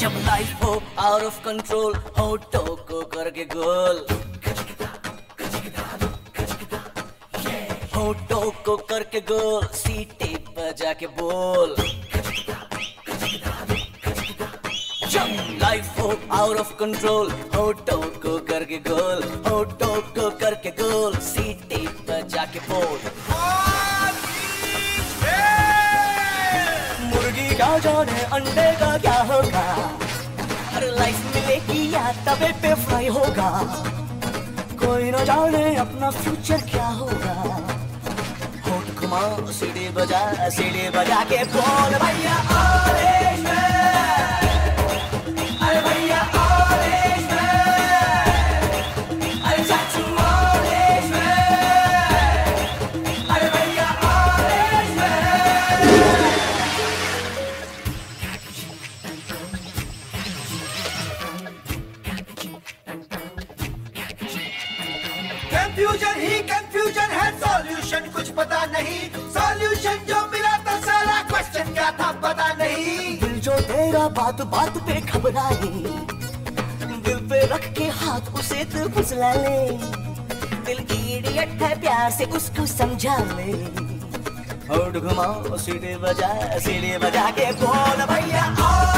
जब लाइफ हो out of control हो तो को करके गोल। हो को करके गोल, सीटी बजा के बोल। जब लाइफ हो आउट ऑफ़ कंट्रोल हो टो को करके गोल। हो टो को करके गोल, सीटी के बोल मुर्गी का जाने अंडे का क्या होगा? हर लाइफ मिलेगी या तवे पे फ्राई होगा। कोई न जाने अपना फ्यूचर क्या होगा। होठ घुमा सीढ़ी बजा सीढ़ी बजा के बोल भैया कंफ्यूजन ही कंफ्यूजन है सॉल्यूशन कुछ पता नहीं। सॉल्यूशन जो मिला था सारा क्वेश्चन क्या था पता नहीं। दिल जो तेरा बात बात पे घबराए, दिल पे रख के हाथ उसे तू फुसला ले। दिल इडियट है, प्यार से उसको समझा ले। होठ घुमाओ सीढ़ी बजा सीढ़ी बजा के बोल, भैया ऑरेंज